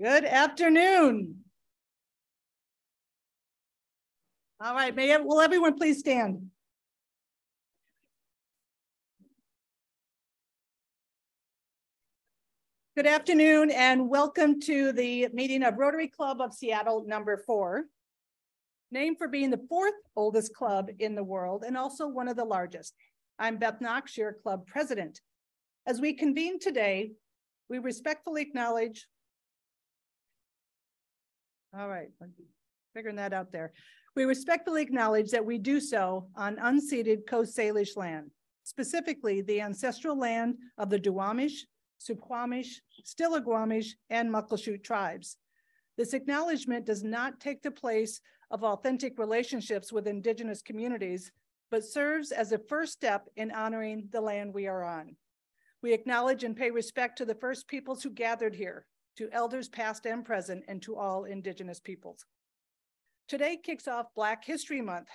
Good afternoon. All right, may, will everyone please stand? Good afternoon and welcome to the meeting of Rotary Club of Seattle number four. Named for being the fourth oldest club in the world and also one of the largest. I'm Beth Knox, your club president. As we convene today, we respectfully acknowledge. All right, figuring that out there. We respectfully acknowledge that we do so on unceded Coast Salish land, specifically the ancestral land of the Duwamish, Suquamish, Stillaguamish, and Muckleshoot tribes. This acknowledgement does not take the place of authentic relationships with indigenous communities, but serves as a first step in honoring the land we are on. We acknowledge and pay respect to the first peoples who gathered here, to elders past and present, and to all indigenous peoples. Today kicks off Black History Month,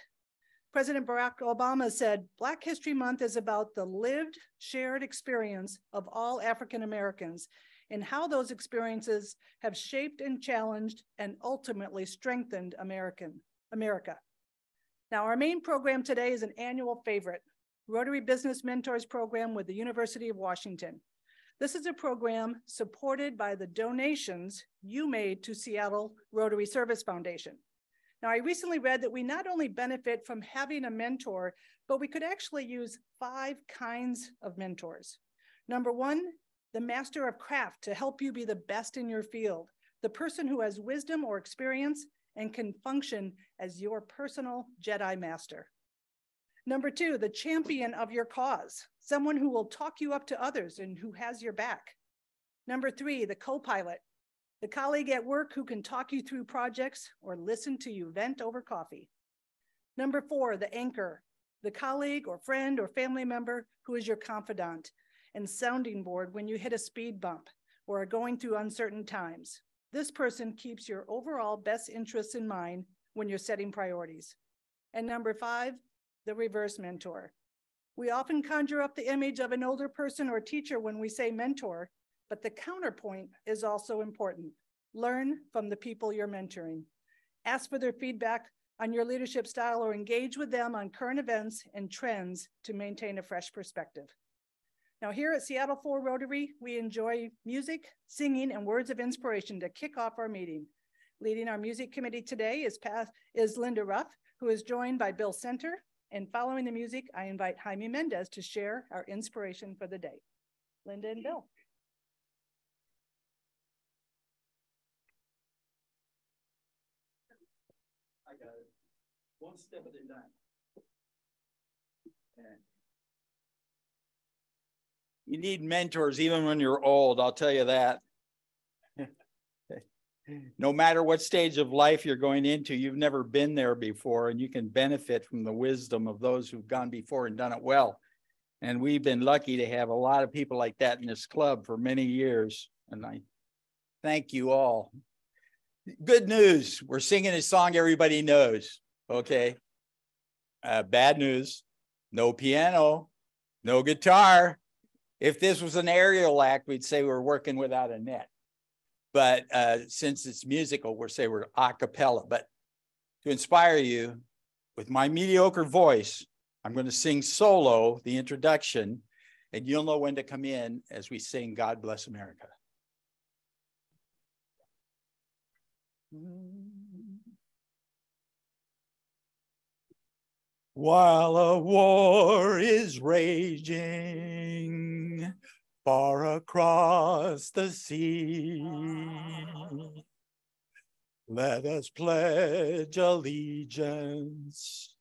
President Barack Obama said, Black History Month is about the lived, shared experience of all African Americans and how those experiences have shaped and challenged and ultimately strengthened American, America. Now, our main program today is an annual favorite, Rotary Business Mentors Program with the University of Washington. This is a program supported by the donations you made to Seattle Rotary Service Foundation. Now, I recently read that we not only benefit from having a mentor, but we could actually use five kinds of mentors. Number one, the master of craft to help you be the best in your field, the person who has wisdom or experience and can function as your personal Jedi master. Number two, the champion of your cause, someone who will talk you up to others and who has your back. Number three, the co pilot, the colleague at work who can talk you through projects or listen to you vent over coffee. Number four, the anchor, the colleague or friend or family member who is your confidant and sounding board when you hit a speed bump or are going through uncertain times. This person keeps your overall best interests in mind when you're setting priorities. And number five, the reverse mentor. We often conjure up the image of an older person or teacher when we say mentor, but the counterpoint is also important. Learn from the people you're mentoring. Ask for their feedback on your leadership style or engage with them on current events and trends to maintain a fresh perspective. Now, here at Seattle 4 Rotary, we enjoy music, singing, and words of inspiration to kick off our meeting. Leading our music committee today is, is Linda Ruff, who is joined by Bill Center. And following the music, I invite Jaime Mendez to share our inspiration for the day. Linda and Bill. I got it. One step at a time. You need mentors even when you're old, I'll tell you that. No matter what stage of life you're going into, you've never been there before, and you can benefit from the wisdom of those who've gone before and done it well. And we've been lucky to have a lot of people like that in this club for many years. And I thank you all. Good news. We're singing a song everybody knows. Okay. Uh, bad news no piano, no guitar. If this was an aerial act, we'd say we're working without a net. But uh, since it's musical, we'll say we're a cappella. But to inspire you with my mediocre voice, I'm going to sing solo the introduction, and you'll know when to come in as we sing God Bless America. While a war is raging far across the sea, let us pledge allegiance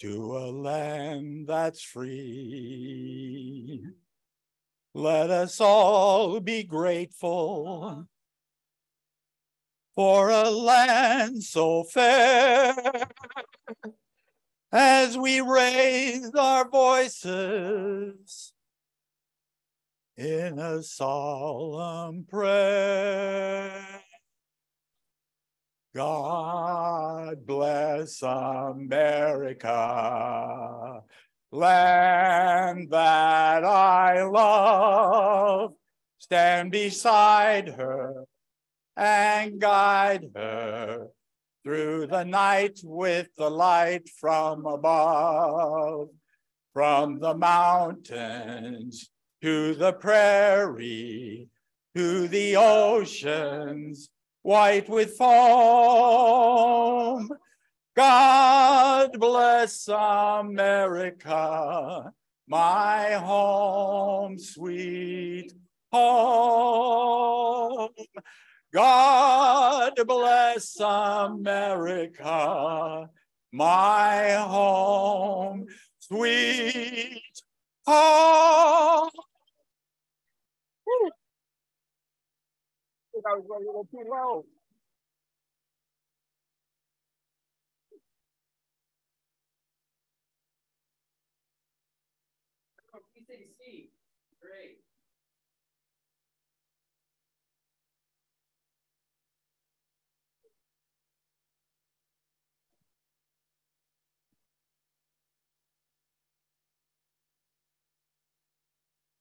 to a land that's free. Let us all be grateful for a land so fair as we raise our voices in a solemn prayer. God bless America. Land that I love, stand beside her and guide her through the night with the light from above. From the mountains to the prairie, to the oceans white with foam. God bless America, my home, sweet home. God bless America, my home, sweet home. Was a little too low.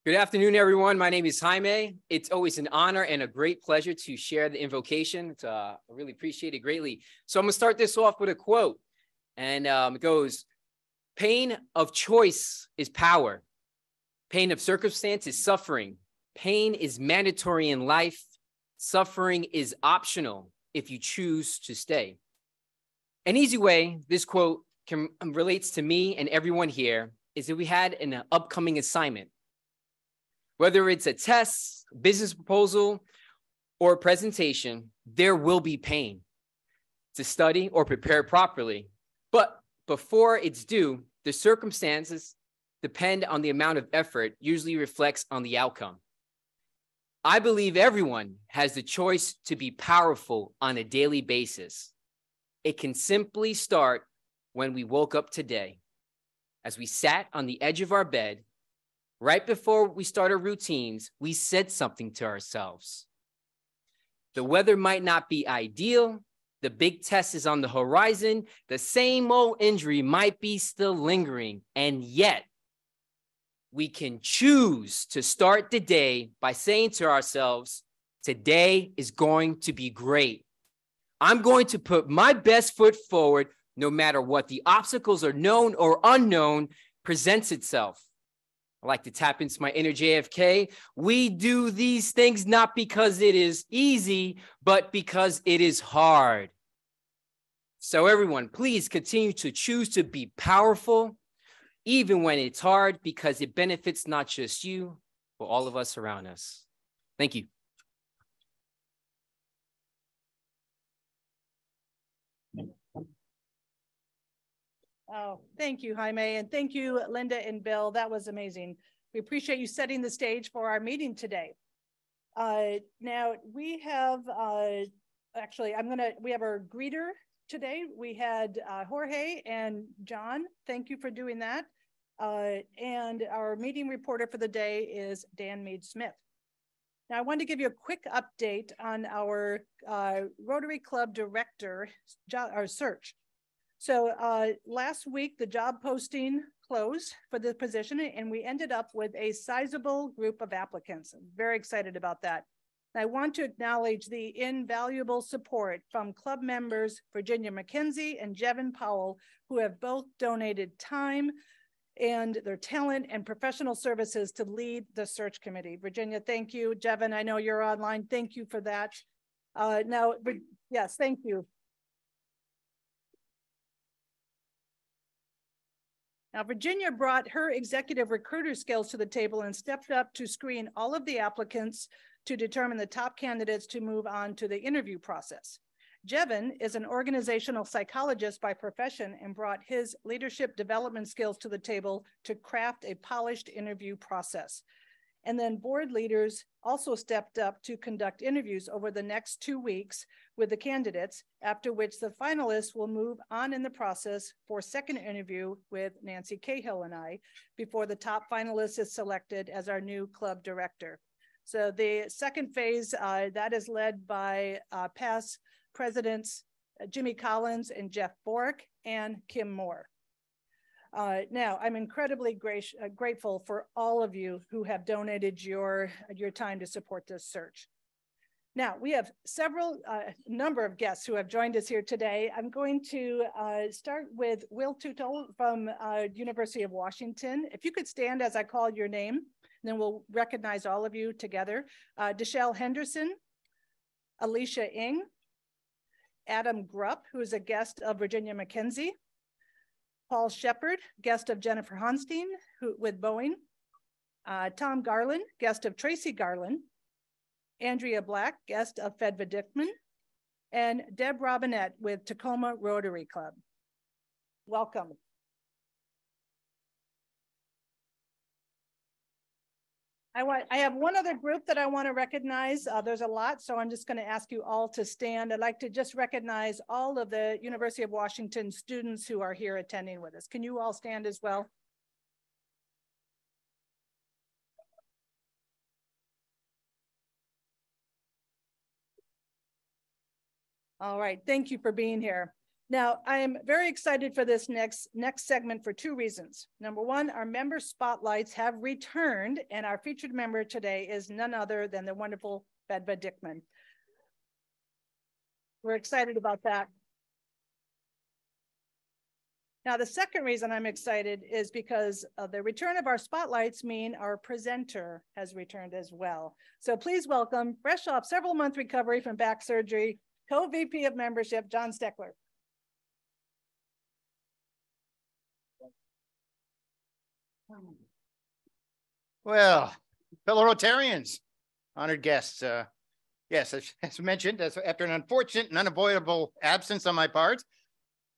Good afternoon, everyone. My name is Jaime. It's always an honor and a great pleasure to share the invocation. Uh, I really appreciate it greatly. So I'm gonna start this off with a quote, and um, it goes, "Pain of choice is power. Pain of circumstance is suffering. Pain is mandatory in life. Suffering is optional if you choose to stay." An easy way this quote can um, relates to me and everyone here is that we had an upcoming assignment whether it's a test, business proposal, or presentation, there will be pain to study or prepare properly. But before it's due, the circumstances depend on the amount of effort usually reflects on the outcome. I believe everyone has the choice to be powerful on a daily basis. It can simply start when we woke up today, as we sat on the edge of our bed right before we start our routines, we said something to ourselves. The weather might not be ideal. The big test is on the horizon. The same old injury might be still lingering. And yet, we can choose to start the day by saying to ourselves, Today is going to be great. I'm going to put my best foot forward no matter what the obstacles are known or unknown presents itself. I like to tap into my inner JFK. We do these things not because it is easy, but because it is hard. So, everyone, please continue to choose to be powerful, even when it's hard, because it benefits not just you, but all of us around us. Thank you. Oh, thank you, Jaime, and thank you, Linda and Bill. That was amazing. We appreciate you setting the stage for our meeting today. Uh, now we have, uh, actually, I'm gonna, we have our greeter today. We had uh, Jorge and John. Thank you for doing that. Uh, and our meeting reporter for the day is Dan Mead Smith. Now, I wanted to give you a quick update on our uh, Rotary Club director our search. So uh, last week, the job posting closed for the position, and we ended up with a sizable group of applicants. I'm very excited about that. I want to acknowledge the invaluable support from club members Virginia McKenzie and Jevin Powell, who have both donated time and their talent and professional services to lead the search committee. Virginia, thank you. Jevin, I know you're online. Thank you for that. Uh, now, yes, thank you. Now, Virginia brought her executive recruiter skills to the table and stepped up to screen all of the applicants to determine the top candidates to move on to the interview process. Jevin is an organizational psychologist by profession and brought his leadership development skills to the table to craft a polished interview process. And then board leaders also stepped up to conduct interviews over the next two weeks with the candidates, after which the finalists will move on in the process for second interview with Nancy Cahill and I before the top finalist is selected as our new club director. So the second phase, uh, that is led by uh, past presidents uh, Jimmy Collins and Jeff Bork and Kim Moore. Uh, now, I'm incredibly grac- uh, grateful for all of you who have donated your, your time to support this search. Now, we have several uh, number of guests who have joined us here today. I'm going to uh, start with Will Tutel from uh, University of Washington. If you could stand as I call your name, then we'll recognize all of you together. Uh, Deshelle Henderson, Alicia Ing, Adam Grupp, who is a guest of Virginia McKenzie, Paul Shepard, guest of Jennifer Honstein who, with Boeing, uh, Tom Garland, guest of Tracy Garland, Andrea Black, guest of Fedva Dickman, and Deb Robinette with Tacoma Rotary Club. Welcome. I want, I have one other group that I want to recognize. Uh, there's a lot, so I'm just going to ask you all to stand. I'd like to just recognize all of the University of Washington students who are here attending with us. Can you all stand as well? All right, thank you for being here. Now, I am very excited for this next, next segment for two reasons. Number one, our member spotlights have returned and our featured member today is none other than the wonderful Fedva Dickman. We're excited about that. Now, the second reason I'm excited is because the return of our spotlights mean our presenter has returned as well. So please welcome, fresh off several month recovery from back surgery, co-VP of membership, John Steckler. Well, fellow Rotarians, honored guests, uh, yes, as, as mentioned, as, after an unfortunate and unavoidable absence on my part,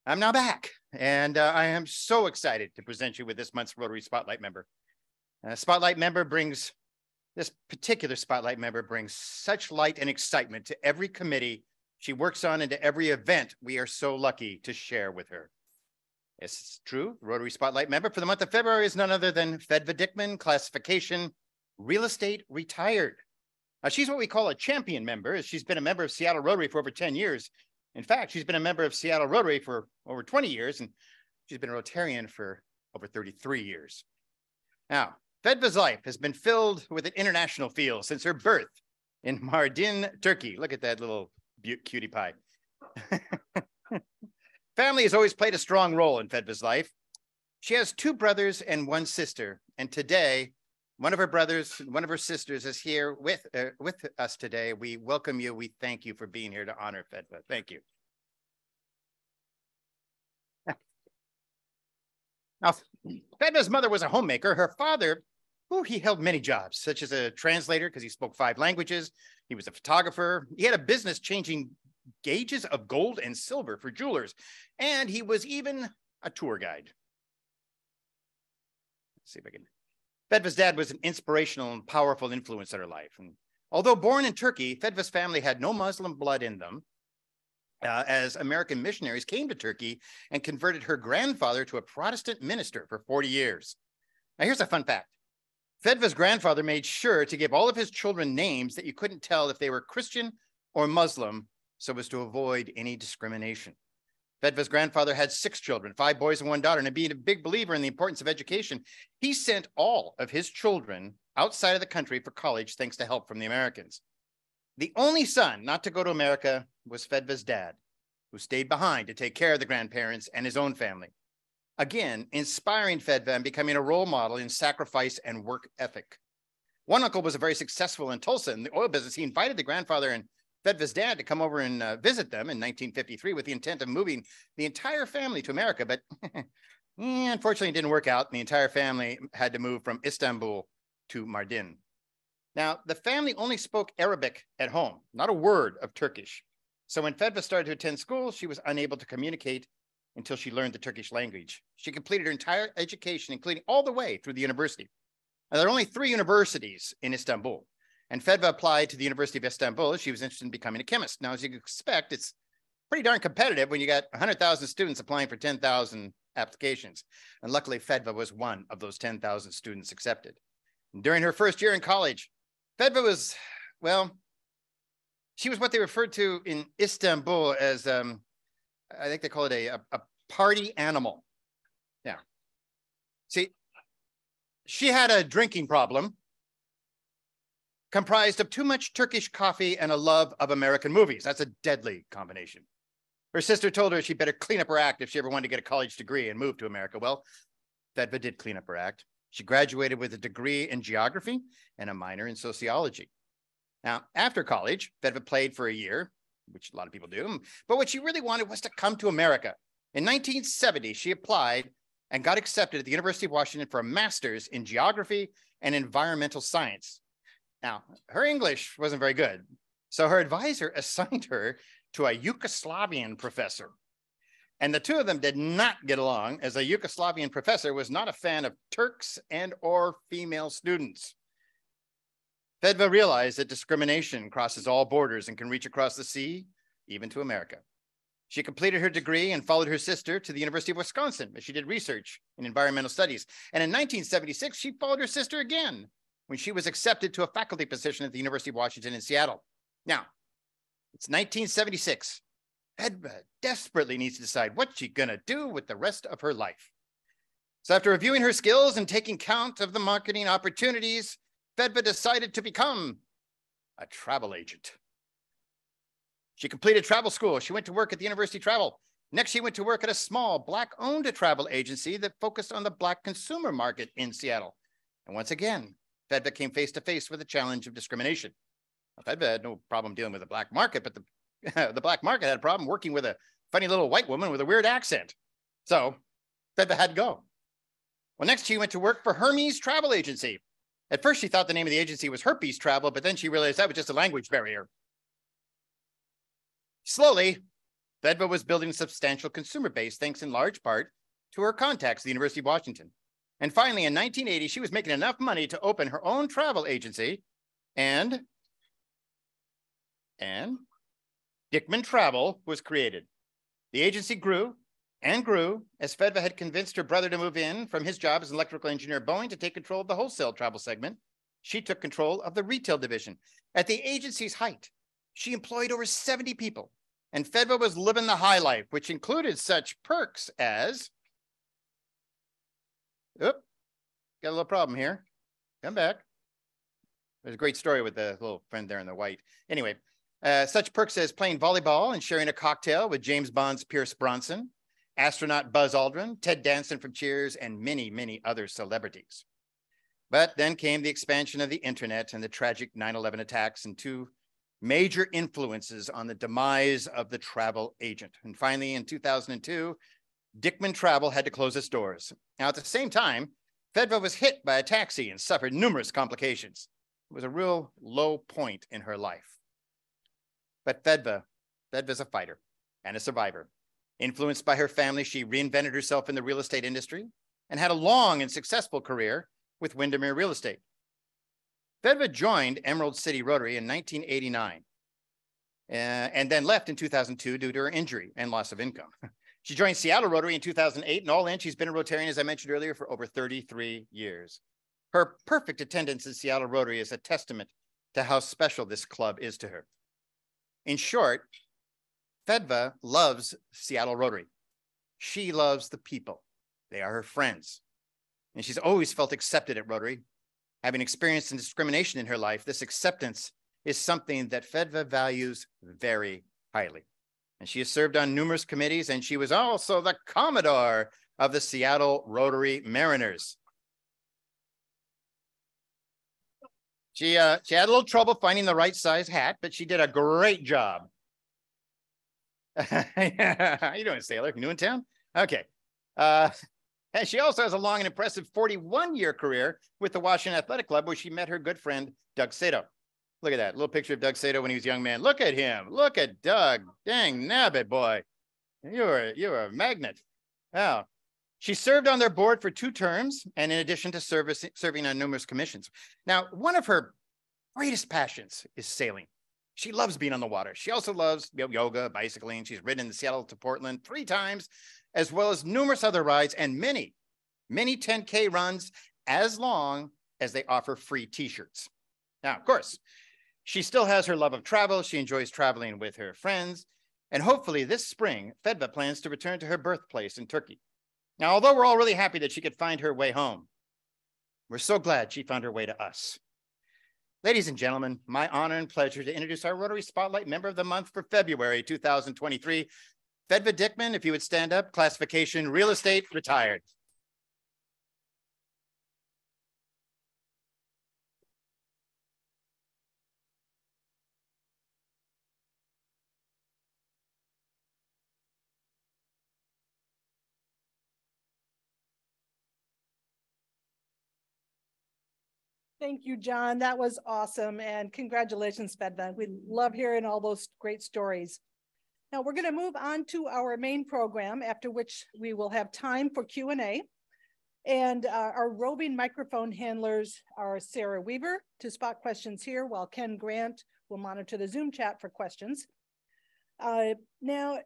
I'm now back, and uh, I am so excited to present you with this month's Rotary Spotlight member. Uh, Spotlight member brings, this particular Spotlight member brings such light and excitement to every committee she works on into every event we are so lucky to share with her. It's true. Rotary Spotlight member for the month of February is none other than Fedva Dickman, classification real estate retired. Now, she's what we call a champion member. She's been a member of Seattle Rotary for over 10 years. In fact, she's been a member of Seattle Rotary for over 20 years, and she's been a Rotarian for over 33 years. Now, Fedva's life has been filled with an international feel since her birth in Mardin, Turkey. Look at that little cutie pie. Family has always played a strong role in Fedva's life. She has two brothers and one sister, and today, one of her brothers, and one of her sisters is here with uh, with us today. We welcome you. We thank you for being here to honor Fedva. Thank you. Now, Fedva's mother was a homemaker. Her father, oh, he held many jobs, such as a translator because he spoke five languages. He was a photographer. He had a business changing gauges of gold and silver for jewelers. And he was even a tour guide. Let's see if I can. Fedva's dad was an inspirational and powerful influence in her life. And although born in Turkey, Fedva's family had no Muslim blood in them. Uh, as American missionaries came to Turkey and converted her grandfather to a Protestant minister for 40 years. Now, here's a fun fact Fedva's grandfather made sure to give all of his children names that you couldn't tell if they were Christian or Muslim so as to avoid any discrimination. Fedva's grandfather had six children, five boys and one daughter, and being a big believer in the importance of education, he sent all of his children outside of the country for college thanks to help from the Americans. The only son not to go to America was Fedva's dad, who stayed behind to take care of the grandparents and his own family. Again, inspiring Fedva and becoming a role model in sacrifice and work ethic. One uncle was a very successful in Tulsa in the oil business. He invited the grandfather and Fedva's dad to come over and uh, visit them in 1953 with the intent of moving the entire family to America. But unfortunately, it didn't work out. And The entire family had to move from Istanbul to Mardin. Now, the family only spoke Arabic at home, not a word of Turkish. So when Fedva started to attend school, she was unable to communicate until she learned the Turkish language. She completed her entire education, including all the way through the university. Now, there are only three universities in Istanbul. And Fedva applied to the University of Istanbul. She was interested in becoming a chemist. Now, as you expect, it's pretty darn competitive when you got 100,000 students applying for 10,000 applications. And luckily, Fedva was one of those 10,000 students accepted. And during her first year in college, Fedva was, well, she was what they referred to in Istanbul as, um, I think they call it a, a, a party animal. Yeah. See, she had a drinking problem comprised of too much Turkish coffee and a love of American movies. That's a deadly combination. Her sister told her she better clean up her act if she ever wanted to get a college degree and move to America. Well, Fedva did clean up her act. She graduated with a degree in geography and a minor in sociology. Now, after college, Fedva played for a year, which a lot of people do, but what she really wanted was to come to America. In 1970, she applied and got accepted at the University of Washington for a master's in geography and environmental science. Now, her English wasn't very good, so her advisor assigned her to a Yugoslavian professor. And the two of them did not get along as a Yugoslavian professor was not a fan of Turks and or female students. Fedva realized that discrimination crosses all borders and can reach across the sea, even to America. She completed her degree and followed her sister to the University of Wisconsin, where she did research in environmental studies. And in 1976, she followed her sister again when she was accepted to a faculty position at the University of Washington in Seattle. Now, it's 1976. Fedva desperately needs to decide what she's going to do with the rest of her life. So after reviewing her skills and taking count of the marketing opportunities, Fedva decided to become a travel agent. She completed travel school. She went to work at the University Travel. Next, she went to work at a small Black-owned travel agency that focused on the Black consumer market in Seattle. And once again, Fedva came face to face with the challenge of discrimination. Fedva had no problem dealing with the black market, but the, the black market had a problem working with a funny little white woman with a weird accent. So Fedva had to go. Well, next she went to work for Hermes Travel Agency. At first, she thought the name of the agency was Herpes Travel, but then she realized that was just a language barrier. Slowly, Fedva was building a substantial consumer base, thanks in large part to her contacts at the University of Washington. And finally, in 1980, she was making enough money to open her own travel agency and and Dickman Travel was created. The agency grew and grew as Fedva had convinced her brother to move in from his job as an electrical engineer at Boeing to take control of the wholesale travel segment. She took control of the retail division. At the agency's height, she employed over 70 people, and Fedva was living the high life, which included such perks as Oop, got a little problem here. Come back. There's a great story with the little friend there in the white. Anyway, uh, such perks as playing volleyball and sharing a cocktail with James Bond's Pierce Brosnan, astronaut Buzz Aldrin, Ted Danson from Cheers, and many, many other celebrities. But then came the expansion of the internet and the tragic 9 11 attacks, and two major influences on the demise of the travel agent. And finally, in 2002, Dickman Travel had to close its doors. Now, at the same time, Fedva was hit by a taxi and suffered numerous complications. It was a real low point in her life. But Fedva, Fedva's a fighter and a survivor. Influenced by her family, she reinvented herself in the real estate industry and had a long and successful career with Windermere Real Estate. Fedva joined Emerald City Rotary in 1989 uh, and then left in 2002 due to her injury and loss of income. She joined Seattle Rotary in 2008, and all in, she's been a Rotarian, as I mentioned earlier, for over 33 years. Her perfect attendance in Seattle Rotary is a testament to how special this club is to her. In short, Fedva loves Seattle Rotary. She loves the people. They are her friends. And she's always felt accepted at Rotary. Having experienced some discrimination in her life, this acceptance is something that Fedva values very highly and she has served on numerous committees, and she was also the Commodore of the Seattle Rotary Mariners. She, uh, she had a little trouble finding the right size hat, but she did a great job. How you doing, Sailor? New in town? Okay. Uh, and she also has a long and impressive 41 year career with the Washington Athletic Club, where she met her good friend, Doug Sato. Look at that little picture of Doug Sato when he was a young man. Look at him. Look at Doug. Dang nabbit boy. You are you are a magnet. Wow. She served on their board for two terms, and in addition to service, serving on numerous commissions. Now, one of her greatest passions is sailing. She loves being on the water. She also loves yoga, bicycling. She's ridden the Seattle to Portland three times, as well as numerous other rides and many, many 10K runs as long as they offer free t-shirts. Now, of course, she still has her love of travel. She enjoys traveling with her friends. And hopefully this spring, Fedva plans to return to her birthplace in Turkey. Now, although we're all really happy that she could find her way home, we're so glad she found her way to us. Ladies and gentlemen, my honor and pleasure to introduce our Rotary Spotlight Member of the Month for February 2023, Fedva Dickman, if you would stand up, classification real estate retired. Thank you, John. That was awesome. And congratulations, Fedva. We love hearing all those great stories. Now we're going to move on to our main program, after which we will have time for Q&A. And uh, our roving microphone handlers are Sarah Weaver to spot questions here, while Ken Grant will monitor the Zoom chat for questions. Uh, now,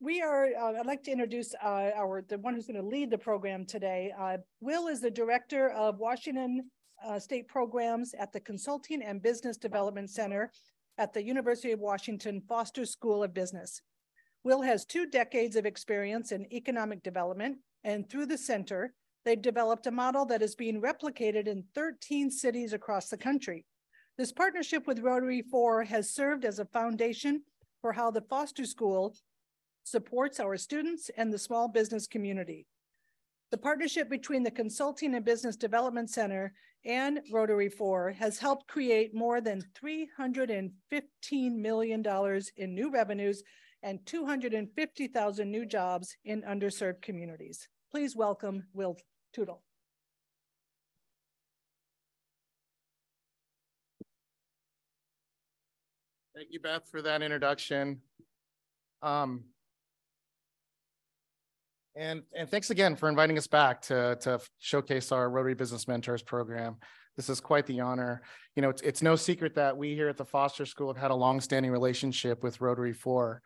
we are, uh, I'd like to introduce uh, our the one who's going to lead the program today. Uh, Will is the director of Washington uh, state programs at the Consulting and Business Development Center at the University of Washington Foster School of Business. Will has two decades of experience in economic development, and through the center, they've developed a model that is being replicated in 13 cities across the country. This partnership with Rotary 4 has served as a foundation for how the Foster School supports our students and the small business community. The partnership between the Consulting and Business Development Center and Rotary 4 has helped create more than $315 million in new revenues and 250,000 new jobs in underserved communities. Please welcome Will Tootle. Thank you, Beth, for that introduction. Um, and, and thanks again for inviting us back to, to showcase our Rotary Business Mentors program. This is quite the honor. You know, it's, it's no secret that we here at the Foster School have had a long-standing relationship with Rotary 4.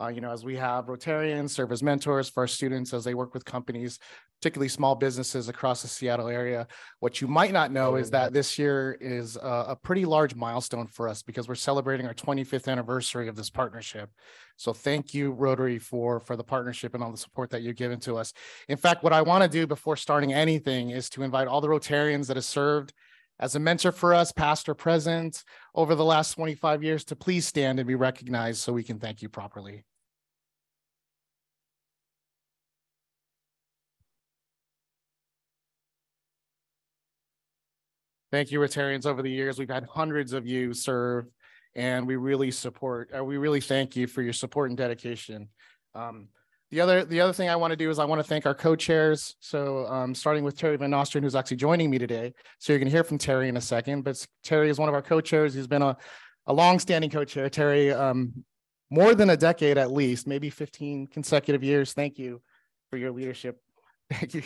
Uh, you know, as we have Rotarians serve as mentors for our students as they work with companies, particularly small businesses across the Seattle area. What you might not know is that this year is a, a pretty large milestone for us because we're celebrating our 25th anniversary of this partnership. So thank you, Rotary, for, for the partnership and all the support that you've given to us. In fact, what I want to do before starting anything is to invite all the Rotarians that have served as a mentor for us, past or present, over the last 25 years to please stand and be recognized so we can thank you properly. Thank you, Rotarians. Over the years, we've had hundreds of you serve, and we really support, uh, we really thank you for your support and dedication. Um, the other, the other thing I want to do is I want to thank our co-chairs. So um, starting with Terry Van Nostrand, who's actually joining me today. So you're going to hear from Terry in a second, but Terry is one of our co-chairs. He's been a, a long-standing co-chair. Terry, um, more than a decade at least, maybe 15 consecutive years. Thank you for your leadership. Thank you.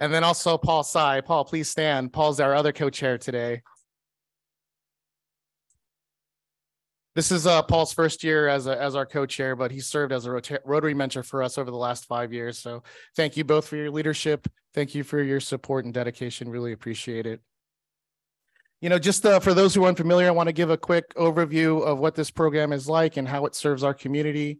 And then also Paul Sai. Paul, please stand. Paul's our other co-chair today. This is uh, Paul's first year as a, as our co-chair, but he served as a Rota Rotary mentor for us over the last five years. So thank you both for your leadership. Thank you for your support and dedication. Really appreciate it. You know, just uh, for those who are unfamiliar, I want to give a quick overview of what this program is like and how it serves our community.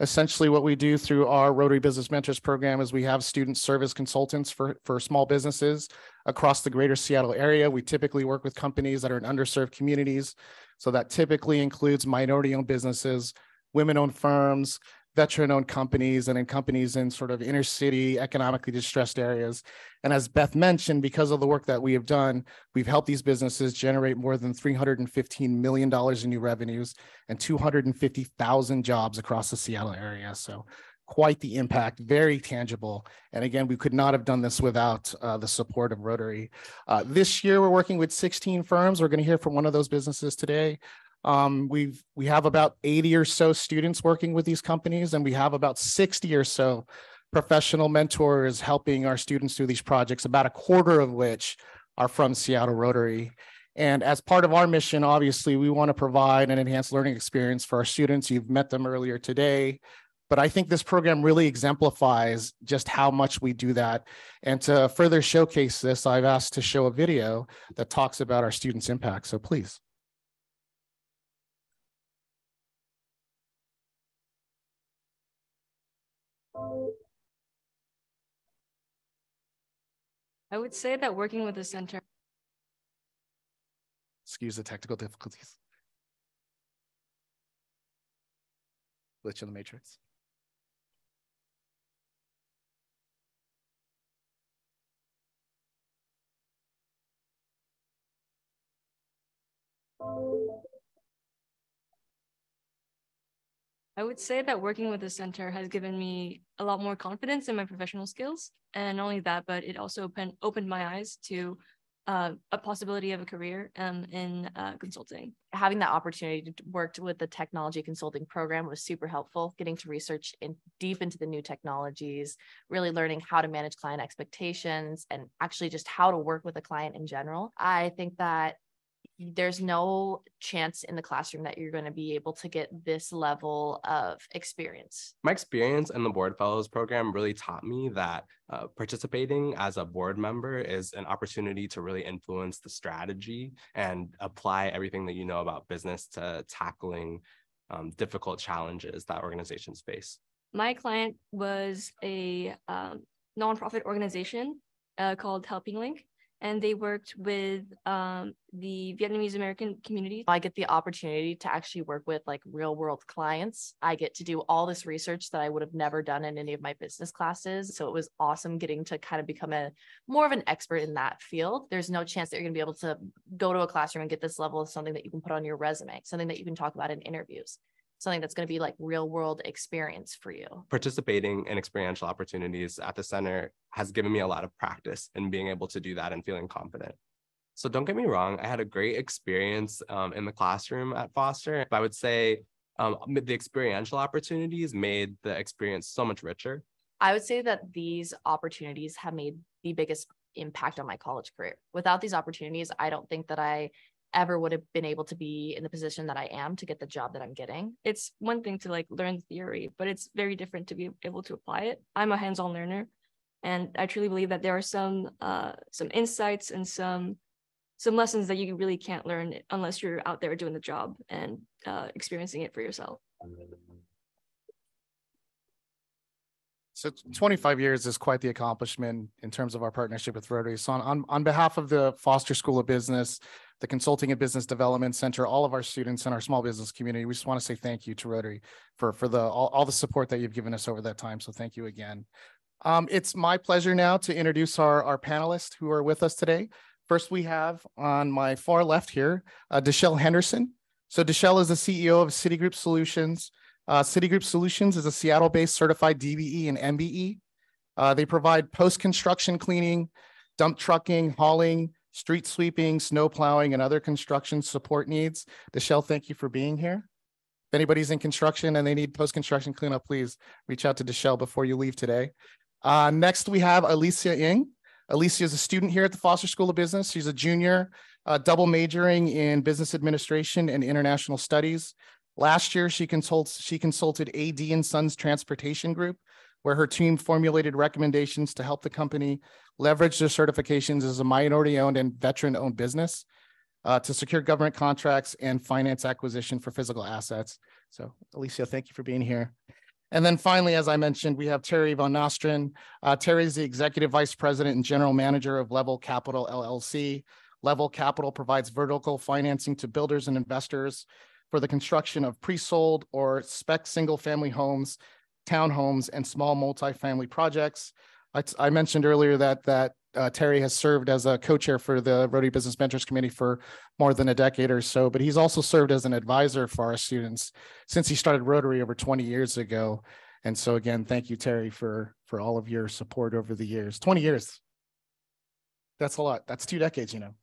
Essentially, what we do through our Rotary Business Mentors program is we have student service consultants for, for small businesses across the greater Seattle area. We typically work with companies that are in underserved communities. So that typically includes minority owned businesses, women owned firms, veteran owned companies and in companies in sort of inner city, economically distressed areas. And as Beth mentioned, because of the work that we have done, we've helped these businesses generate more than $315 million in new revenues and 250,000 jobs across the Seattle area. So quite the impact, very tangible. And again, we could not have done this without uh, the support of Rotary. Uh, this year, we're working with 16 firms. We're going to hear from one of those businesses today. Um, we've we have about 80 or so students working with these companies, and we have about 60 or so professional mentors helping our students through these projects, about a quarter of which are from Seattle Rotary. And as part of our mission, obviously, we want to provide an enhanced learning experience for our students. You've met them earlier today. But I think this program really exemplifies just how much we do that. And to further showcase this, I've asked to show a video that talks about our students' impact. So please. I would say that working with the center Excuse the technical difficulties. Glitch in the matrix. I would say that working with the center has given me a lot more confidence in my professional skills. And not only that, but it also opened, opened my eyes to uh, a possibility of a career um, in uh, consulting. having that opportunity to work with the technology consulting program was super helpful getting to research in deep into the new technologies really learning how to manage client expectations and actually just how to work with a client in general i think that there's no chance in the classroom that you're going to be able to get this level of experience. My experience in the Board Fellows program really taught me that uh, participating as a board member is an opportunity to really influence the strategy and apply everything that you know about business to tackling um, difficult challenges that organizations face. My client was a um, nonprofit organization uh, called Helping Link and they worked with um, the Vietnamese American community. I get the opportunity to actually work with like real world clients. I get to do all this research that I would have never done in any of my business classes. So it was awesome getting to kind of become a more of an expert in that field. There's no chance that you're going to be able to go to a classroom and get this level of something that you can put on your resume, something that you can talk about in interviews something that's going to be like real world experience for you. Participating in experiential opportunities at the center has given me a lot of practice in being able to do that and feeling confident. So don't get me wrong, I had a great experience um, in the classroom at Foster. I would say um, the experiential opportunities made the experience so much richer. I would say that these opportunities have made the biggest impact on my college career. Without these opportunities, I don't think that I ever would have been able to be in the position that I am to get the job that I'm getting. It's one thing to like learn theory, but it's very different to be able to apply it. I'm a hands-on learner, and I truly believe that there are some uh, some insights and some some lessons that you really can't learn unless you're out there doing the job and uh, experiencing it for yourself. So 25 years is quite the accomplishment in terms of our partnership with Rotary. So on, on, on behalf of the Foster School of Business, the Consulting and Business Development Center, all of our students and our small business community, we just want to say thank you to Rotary for, for the all, all the support that you've given us over that time. So thank you again. Um, it's my pleasure now to introduce our, our panelists who are with us today. First, we have on my far left here, uh, Deshelle Henderson. So Deshelle is the CEO of Citigroup Solutions. Uh, Citigroup Solutions is a Seattle-based certified DBE and MBE. Uh, they provide post-construction cleaning, dump trucking, hauling, street sweeping, snow plowing, and other construction support needs. Deshelle, thank you for being here. If anybody's in construction and they need post-construction cleanup, please reach out to Deshelle before you leave today. Uh, next, we have Alicia Ng. Alicia is a student here at the Foster School of Business. She's a junior, uh, double majoring in business administration and international studies. Last year, she consults she consulted AD and Sons Transportation Group, where her team formulated recommendations to help the company leverage their certifications as a minority-owned and veteran-owned business uh, to secure government contracts and finance acquisition for physical assets. So, Alicia, thank you for being here. And then finally, as I mentioned, we have Terry Van Nostrand. Uh, Terry is the Executive Vice President and General Manager of Level Capital LLC. Level Capital provides vertical financing to builders and investors for the construction of pre-sold or spec single-family homes, townhomes, and small multifamily projects. I, I mentioned earlier that that uh, Terry has served as a co-chair for the Rotary Business Mentors Committee for more than a decade or so, but he's also served as an advisor for our students since he started Rotary over 20 years ago. And so again, thank you, Terry, for for all of your support over the years. 20 years. That's a lot. That's two decades, you know.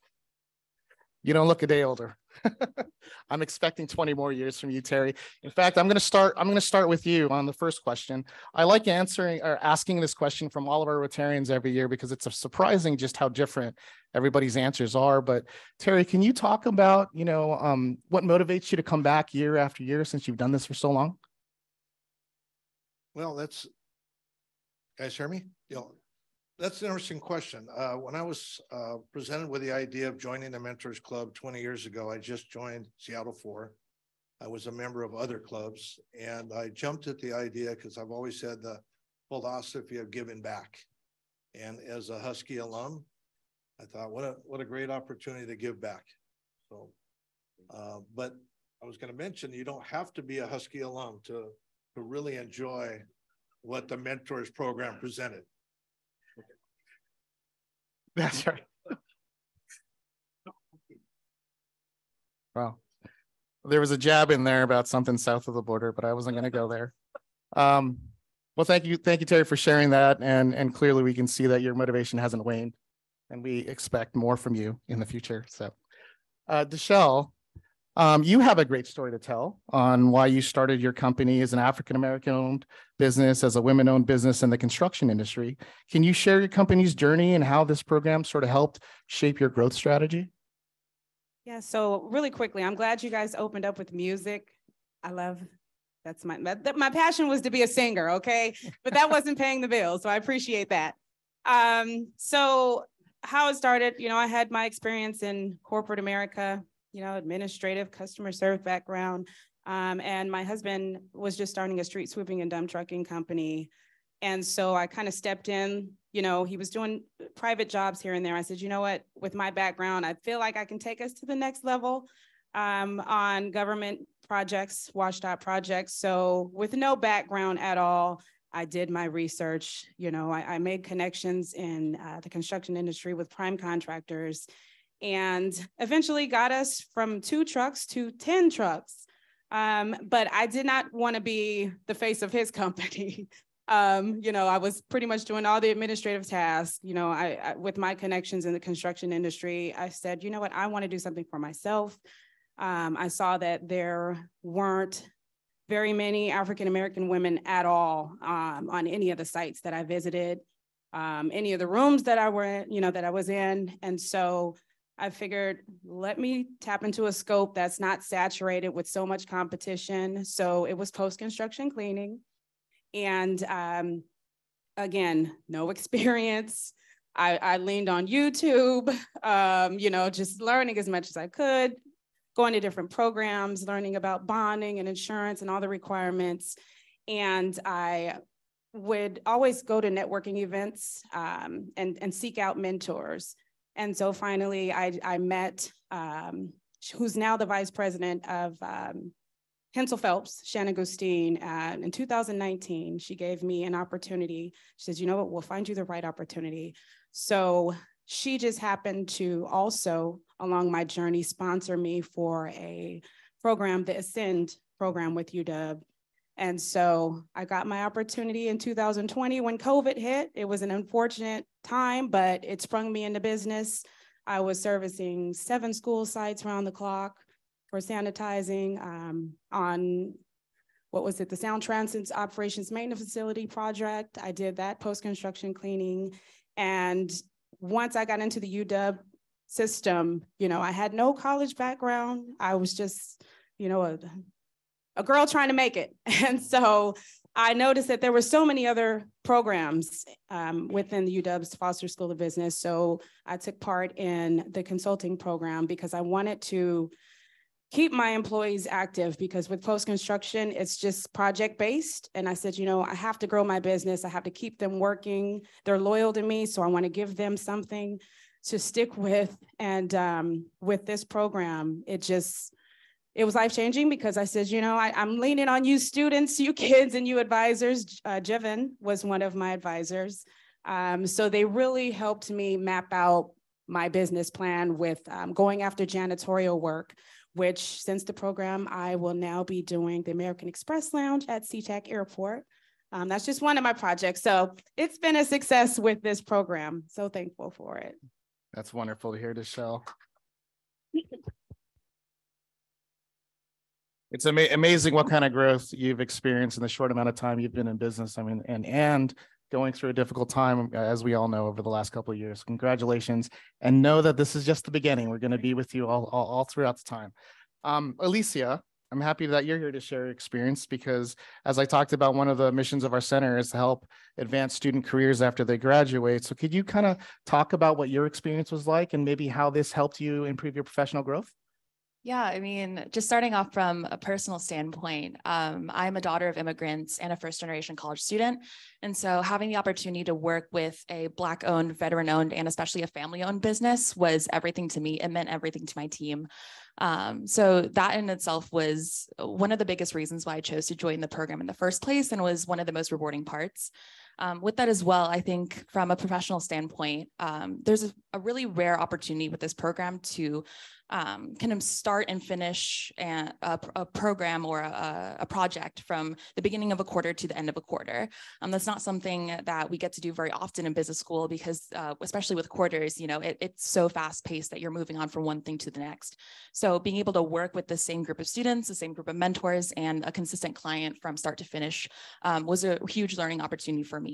You don't look a day older. I'm expecting 20 more years from you, Terry. In fact, I'm going to start. I'm going to start with you on the first question. I like answering or asking this question from all of our Rotarians every year because it's a surprising just how different everybody's answers are. But Terry, can you talk about you know um, what motivates you to come back year after year since you've done this for so long? Well, that's guys hear me? You know, that's an interesting question. Uh, when I was uh, presented with the idea of joining the Mentors Club 20 years ago, I just joined Seattle 4. I was a member of other clubs and I jumped at the idea because I've always had the philosophy of giving back. And as a Husky alum, I thought, what a, what a great opportunity to give back. So, uh, but I was going to mention, you don't have to be a Husky alum to, to really enjoy what the Mentors program presented. That's right. Well, there was a jab in there about something south of the border, but I wasn't going to go there. Um, well, thank you, thank you, Terry, for sharing that, and and clearly we can see that your motivation hasn't waned, and we expect more from you in the future. So, uh, Deshelle, um, you have a great story to tell on why you started your company as an African American owned business, as a women owned business in the construction industry. Can you share your company's journey and how this program sort of helped shape your growth strategy? Yeah, so really quickly, I'm glad you guys opened up with music. I love that's my that, my passion was to be a singer, okay? But that wasn't paying the bills, so I appreciate that. Um, so how it started, you know, I had my experience in corporate America, you know, administrative customer service background. Um, and my husband was just starting a street sweeping and dump trucking company. And so I kind of stepped in, you know, he was doing private jobs here and there. I said, you know what, with my background, I feel like I can take us to the next level um, on government projects, WashDOT projects. So with no background at all, I did my research. You know, I, I made connections in uh, the construction industry with prime contractors and eventually got us from two trucks to 10 trucks. Um, but I did not want to be the face of his company. um, you know, I was pretty much doing all the administrative tasks. You know, I, I with my connections in the construction industry, I said, you know what, I want to do something for myself. Um, I saw that there weren't very many African American women at all um, on any of the sites that I visited, um, any of the rooms that I were, you know, that I was in, and so I figured, let me tap into a scope that's not saturated with so much competition. So it was post construction cleaning, and um, again, no experience. I, I leaned on YouTube, um, you know, just learning as much as I could, going to different programs, learning about bonding and insurance and all the requirements. And I would always go to networking events um, and, and seek out mentors. And so finally, I, I met um, who's now the vice president of um, Hensel Phelps, Shannon Gustine, uh, in 2019, she gave me an opportunity. She says, you know what, we'll find you the right opportunity. So she just happened to also, along my journey, sponsor me for a program, the Ascend program with UW. And so I got my opportunity in 2020 when COVID hit. It was an unfortunate time, but it sprung me into business. I was servicing seven school sites around the clock for sanitizing um, on what was it, the Sound Transit Operations Maintenance Facility project. I did that post-construction cleaning. And once I got into the UW system, you know, I had no college background. I was just, you know, a, a girl trying to make it. And so I noticed that there were so many other programs um, within the UW's Foster School of Business. So I took part in the consulting program because I wanted to keep my employees active because with post construction, it's just project based. And I said, you know, I have to grow my business. I have to keep them working. They're loyal to me. So I want to give them something to stick with. And um, with this program, it just, it was life changing because I said, you know, I, am leaning on you students, you kids, and you advisors. Uh, Jevin was one of my advisors. Um, so they really helped me map out my business plan with um, going after janitorial work which since the program, I will now be doing the American Express Lounge at SeaTac Airport. Um, that's just one of my projects. So it's been a success with this program. So thankful for it. That's wonderful to hear, Deshelle. it's ama- amazing what kind of growth you've experienced in the short amount of time you've been in business. I mean, and and going through a difficult time, as we all know, over the last couple of years. Congratulations, and know that this is just the beginning. We're going to be with you all, all, all throughout the time. Um, Alicia, I'm happy that you're here to share your experience because, as I talked about, one of the missions of our center is to help advance student careers after they graduate. So, could you kind of talk about what your experience was like and maybe how this helped you improve your professional growth? Yeah, I mean, just starting off from a personal standpoint, um, I'm a daughter of immigrants and a first generation college student. And so having the opportunity to work with a Black owned, veteran owned, and especially a family owned business was everything to me. It meant everything to my team. Um, so that in itself was one of the biggest reasons why I chose to join the program in the first place and was one of the most rewarding parts. Um, with that as well, I think from a professional standpoint, um, there's a, a, really rare opportunity with this program to um, kind of start and finish a, a, program or a, a, project from the beginning of a quarter to the end of a quarter. Um, that's not something that we get to do very often in business school because, uh, especially with quarters, you know, it, it's so fast paced that you're moving on from one thing to the next. So being able to work with the same group of students, the same group of mentors, and a consistent client from start to finish um, was a huge learning opportunity for me.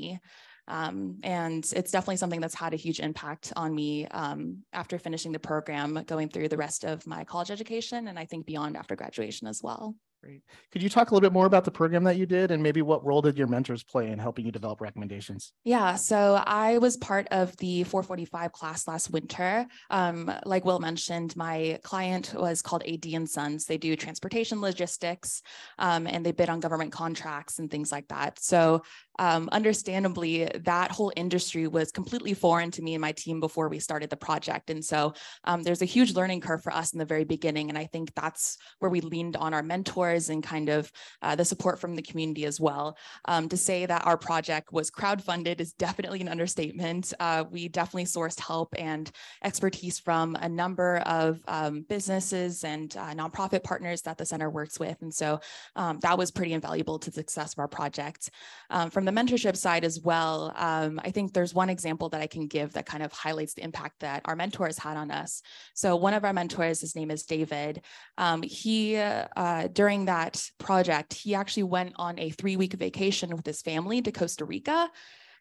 Um, and it's definitely something that's had a huge impact on me um, after finishing the program, going through the rest of my college education, and I think beyond after graduation as well. Great. Could you talk a little bit more about the program that you did and maybe what role did your mentors play in helping you develop recommendations? Yeah, so I was part of the 445 class last winter. Um, like Will mentioned, my client was called AD and Sons. They do transportation logistics um, and they bid on government contracts and things like that. So um, understandably, that whole industry was completely foreign to me and my team before we started the project. And so um, there's a huge learning curve for us in the very beginning. And I think that's where we leaned on our mentors and kind of uh, the support from the community as well. Um, to say that our project was crowdfunded is definitely an understatement. Uh, we definitely sourced help and expertise from a number of um, businesses and uh, nonprofit partners that the center works with. And so um, that was pretty invaluable to the success of our project. Um, from from the mentorship side as well, um, I think there's one example that I can give that kind of highlights the impact that our mentors had on us. So one of our mentors, his name is David. Um, he, uh, during that project, he actually went on a three week vacation with his family to Costa Rica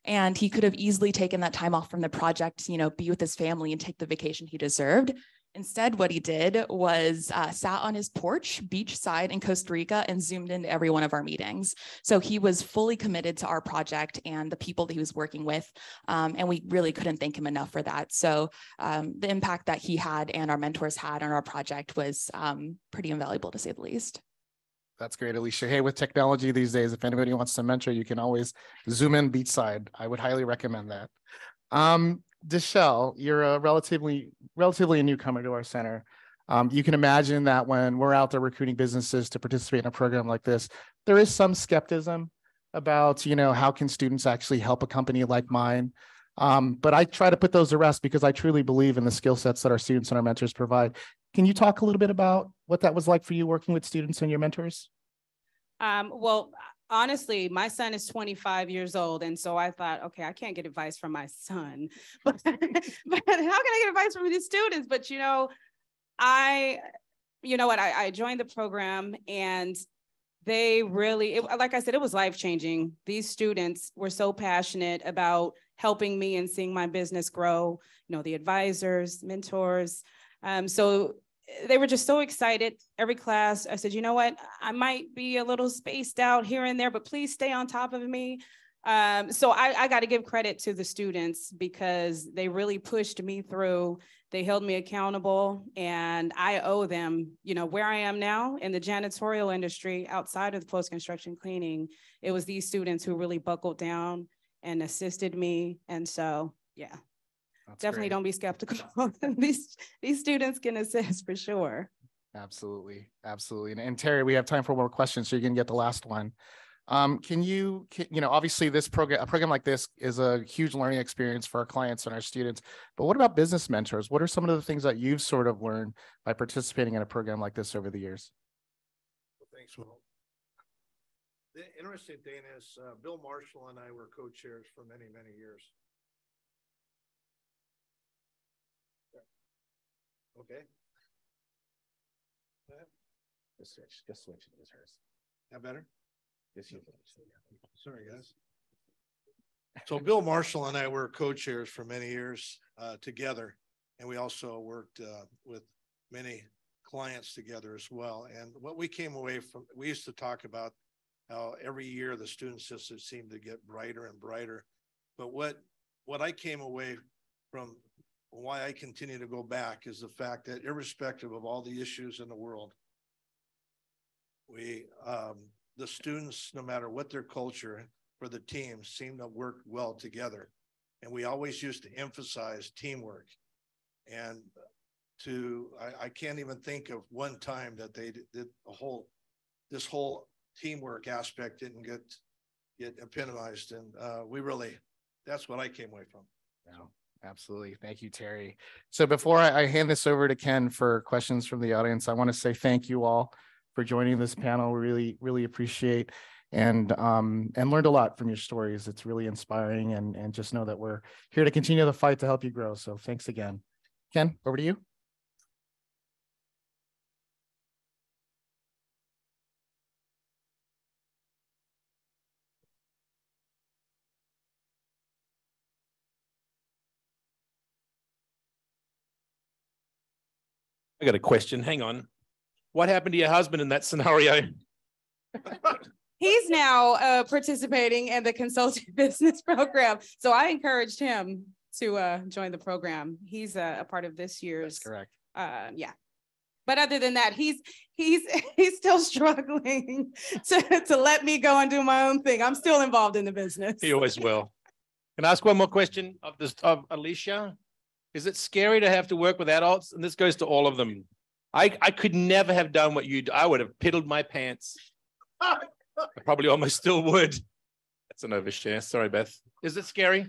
and he could have easily taken that time off from the project you know be with his family and take the vacation he deserved Instead, what he did was uh, sat on his porch, beachside in Costa Rica, and zoomed into every one of our meetings. So he was fully committed to our project and the people that he was working with. Um, and we really couldn't thank him enough for that. So um, the impact that he had and our mentors had on our project was um, pretty invaluable to say the least. That's great, Alicia. Hey, with technology these days, if anybody wants to mentor, you can always zoom in beachside. I would highly recommend that. Um, Deshelle, you're a relatively relatively a newcomer to our center. Um, you can imagine that when we're out there recruiting businesses to participate in a program like this, there is some skepticism about you know how can students actually help a company like mine. Um, but I try to put those to rest because I truly believe in the skill sets that our students and our mentors provide. Can you talk a little bit about what that was like for you working with students and your mentors? Um, well, honestly, my son is 25 years old. And so I thought, okay, I can't get advice from my son, but, but how can I get advice from these students? But, you know, I, you know what, I, I joined the program and they really, it, like I said, it was life changing. These students were so passionate about helping me and seeing my business grow, you know, the advisors, mentors. Um, so they were just so excited every class. I said you know what? I might be a little spaced out here and there but please stay on top of me. Um, so i, I got to give credit to the students because they really pushed me through. They held me accountable and i owe them you know where i am now in the janitorial industry outside of the post construction cleaning. It was these students who really buckled down and assisted me and so yeah that's Definitely great. don't be skeptical. these these students can assist for sure. Absolutely, absolutely. And, and Terry, we have time for more questions, so you're gonna get the last one. Um, can you, can, you know, obviously this program, a program like this is a huge learning experience for our clients and our students. But what about business mentors? What are some of the things that you've sort of learned by participating in a program like this over the years? Well, thanks, Will. The interesting thing is, uh, Bill Marshall and I were co-chairs for many, many years. Okay. Just switch, just switch, it was hers. That better? Yes, you. Sorry, guys. So Bill Marshall and I were co-chairs for many years uh, together, and we also worked uh, with many clients together as well. And what we came away from, we used to talk about how every year the student system seemed to get brighter and brighter. But what what I came away from why I continue to go back is the fact that irrespective of all the issues in the world, we, um, the students, no matter what their culture for the team seem to work well together. And we always used to emphasize teamwork. And to, I, I can't even think of one time that they did the whole, this whole teamwork aspect didn't get, get epitomized. And, uh, we really, that's what I came away from. No, absolutely. Thank you, Terry. So before I, I hand this over to Ken for questions from the audience, I want to say thank you all for joining this panel. We really, really appreciate and um and learned a lot from your stories. It's really inspiring and and just know that we're here to continue the fight to help you grow. So thanks again. Ken, over to you. I got a question. Hang on. What happened to your husband in that scenario? He's now uh, participating in the consulting business program. So I encouraged him to uh, join the program. He's uh, a part of this year's. That's correct. Uh, yeah. But other than that, he's he's he's still struggling to, to let me go and do my own thing. I'm still involved in the business. He always will. Can I ask one more question of this of Alicia? Is it scary to have to work with adults? And this goes to all of them. I, I could never have done what you do. I would have piddled my pants. I probably almost still would. That's an overshare. Sorry, Beth. Is it scary?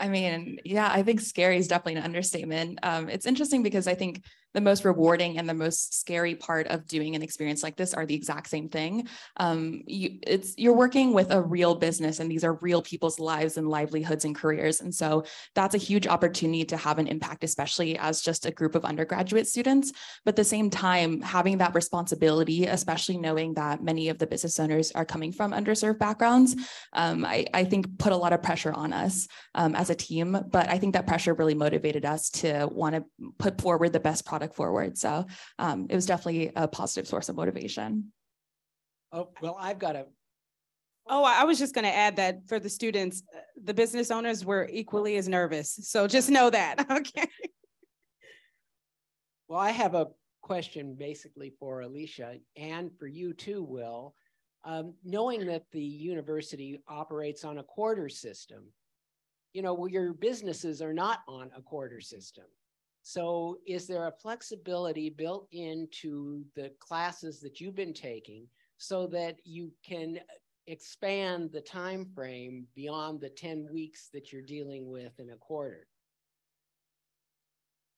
I mean, yeah, I think scary is definitely an understatement. Um, it's interesting because I think the most rewarding and the most scary part of doing an experience like this are the exact same thing. Um, you, it's you're working with a real business, and these are real people's lives and livelihoods and careers, and so that's a huge opportunity to have an impact, especially as just a group of undergraduate students. But at the same time, having that responsibility, especially knowing that many of the business owners are coming from underserved backgrounds, um, I, I, think put a lot of pressure on us um, as a team. But I think that pressure really motivated us to want to put forward the best product product forward. So um, it was definitely a positive source of motivation. Oh, well, I've got a. Oh, I was just going to add that for the students, uh, the business owners were equally as nervous. So just know that. Okay. Well, I have a question basically for Alicia and for you too, Will. Um, knowing that the university operates on a quarter system, you know, well, your businesses are not on a quarter system. So is there a flexibility built into the classes that you've been taking so that you can expand the time frame beyond the 10 weeks that you're dealing with in a quarter?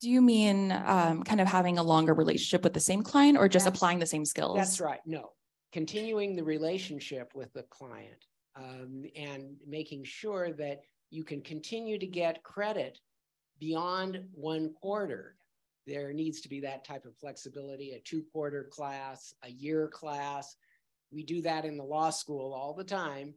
Do you mean um, kind of having a longer relationship with the same client or just That's- applying the same skills? That's right. No, continuing the relationship with the client um, and making sure that you can continue to get credit beyond one quarter, there needs to be that type of flexibility, a two quarter class, a year class. We do that in the law school all the time.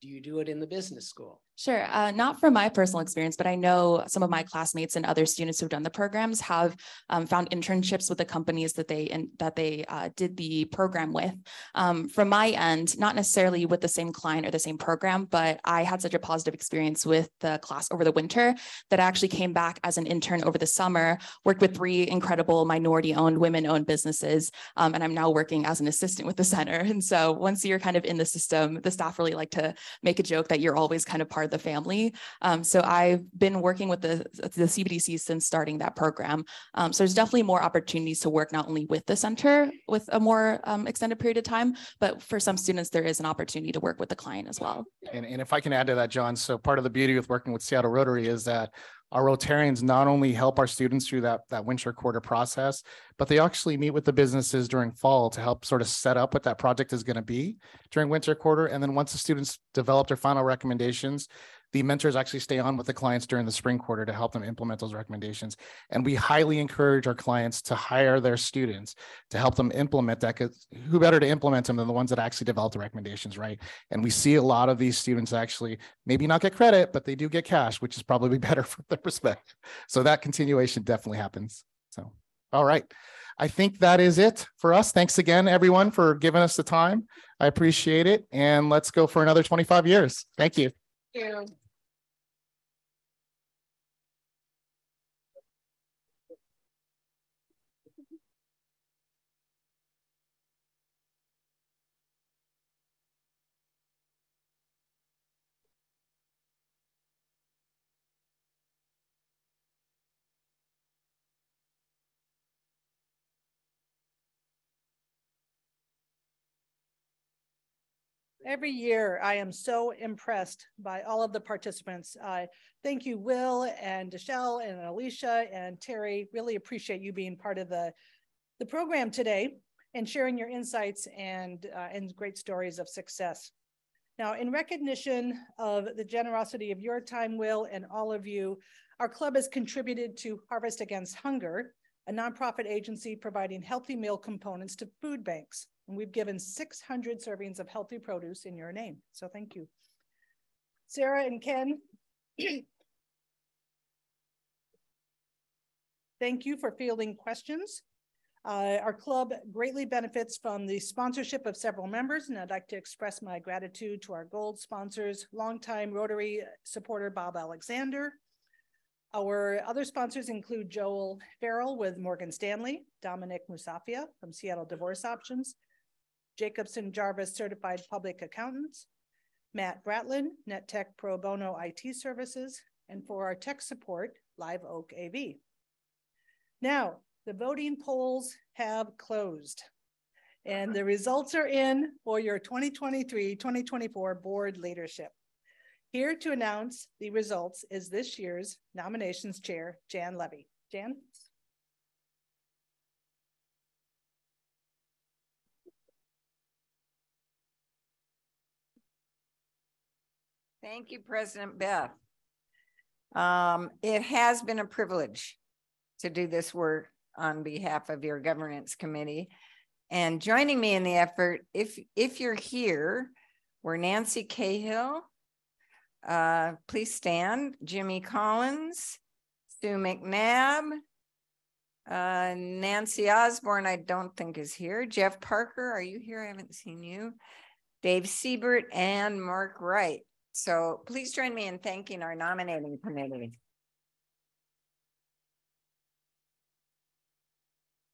Do you do it in the business school? Sure. Uh, not from my personal experience, but I know some of my classmates and other students who've done the programs have um, found internships with the companies that they in, that they uh, did the program with. Um, from my end, not necessarily with the same client or the same program, but I had such a positive experience with the class over the winter that I actually came back as an intern over the summer, worked with three incredible minority-owned, women-owned businesses, um, and I'm now working as an assistant with the center. And so once you're kind of in the system, the staff really like to make a joke that you're always kind of part the family. Um, so I've been working with the, the CBDC since starting that program. Um, so there's definitely more opportunities to work not only with the center with a more um, extended period of time, but for some students, there is an opportunity to work with the client as well. And, and if I can add to that, John, so part of the beauty with working with Seattle Rotary is that our Rotarians not only help our students through that, that winter quarter process, but they actually meet with the businesses during fall to help sort of set up what that project is going to be during winter quarter. And then once the students develop their final recommendations, the mentors actually stay on with the clients during the spring quarter to help them implement those recommendations. And we highly encourage our clients to hire their students to help them implement that because who better to implement them than the ones that actually develop the recommendations, right? And we see a lot of these students actually maybe not get credit, but they do get cash, which is probably better from their perspective. So that continuation definitely happens. So, all right. I think that is it for us. Thanks again, everyone, for giving us the time. I appreciate it. And let's go for another 25 years. Thank you. Yeah. Every year, I am so impressed by all of the participants. I thank you, Will and Deshelle and Alicia and Terry. Really appreciate you being part of the, the program today and sharing your insights and, uh, and great stories of success. Now, in recognition of the generosity of your time, Will, and all of you, our club has contributed to Harvest Against Hunger, a nonprofit agency providing healthy meal components to food banks. And we've given 600 servings of healthy produce in your name. So thank you. Sarah and Ken, thank you for fielding questions. Uh, our club greatly benefits from the sponsorship of several members, and I'd like to express my gratitude to our gold sponsors, longtime Rotary supporter Bob Alexander. Our other sponsors include Joel Farrell with Morgan Stanley, Dominic Musafia from Seattle Divorce Options, Jacobson Jarvis Certified Public Accountants, Matt Bratlin, NetTech Pro Bono IT Services, and for our tech support, Live Oak AV. Now, the voting polls have closed and the results are in for your 2023-2024 board leadership. Here to announce the results is this year's nominations chair, Jan Levy. Jan? Thank you, President Beth. Um, it has been a privilege to do this work on behalf of your governance committee. And joining me in the effort, if if you're here, we're Nancy Cahill. Uh, please stand. Jimmy Collins, Sue McNabb, uh, Nancy Osborne, I don't think is here. Jeff Parker, are you here? I haven't seen you. Dave Siebert and Mark Wright. So please join me in thanking our nominating committee.